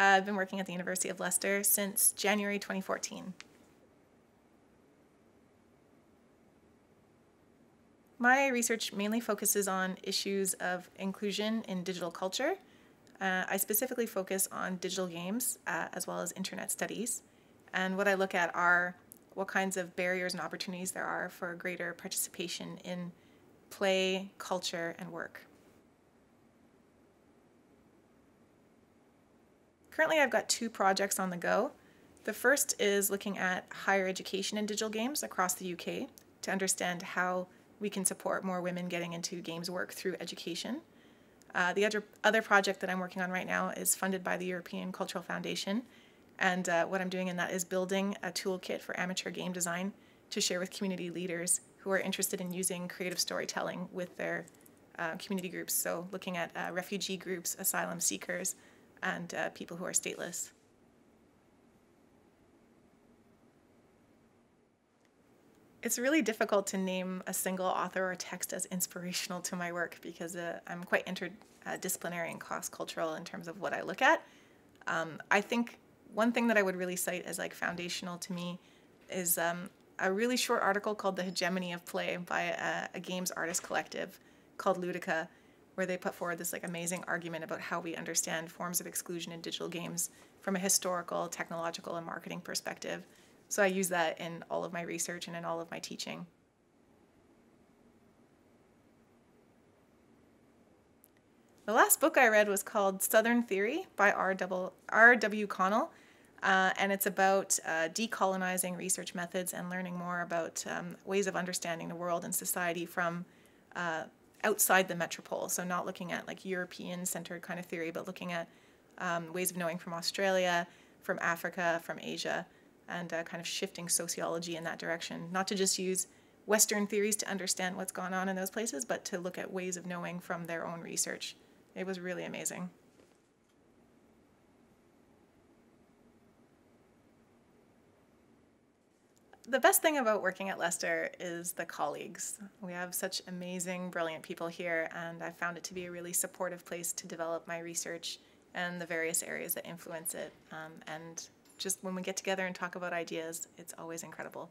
I've been working at the University of Leicester since January 2014. My research mainly focuses on issues of inclusion in digital culture. Uh, I specifically focus on digital games uh, as well as internet studies. And what I look at are what kinds of barriers and opportunities there are for greater participation in play, culture, and work. Currently, I've got two projects on the go. The first is looking at higher education in digital games across the UK to understand how we can support more women getting into games work through education. Uh, the other, other project that I'm working on right now is funded by the European Cultural Foundation. And uh, what I'm doing in that is building a toolkit for amateur game design to share with community leaders who are interested in using creative storytelling with their uh, community groups. So, looking at uh, refugee groups, asylum seekers, and uh, people who are stateless. It's really difficult to name a single author or text as inspirational to my work because uh, I'm quite interdisciplinary and cross-cultural in terms of what I look at. Um, I think one thing that I would really cite as like foundational to me is um, a really short article called "The Hegemony of Play" by a, a games artist collective called Ludica, where they put forward this like amazing argument about how we understand forms of exclusion in digital games from a historical, technological, and marketing perspective. So I use that in all of my research and in all of my teaching. The last book I read was called Southern Theory by R.W. Connell, uh, and it's about uh, decolonizing research methods and learning more about um, ways of understanding the world and society from uh, outside the metropole. So not looking at like European-centered kind of theory, but looking at um, ways of knowing from Australia, from Africa, from Asia and uh, kind of shifting sociology in that direction. Not to just use Western theories to understand what's gone on in those places, but to look at ways of knowing from their own research. It was really amazing. The best thing about working at Leicester is the colleagues. We have such amazing, brilliant people here, and I found it to be a really supportive place to develop my research and the various areas that influence it. Um, and just when we get together and talk about ideas, it's always incredible.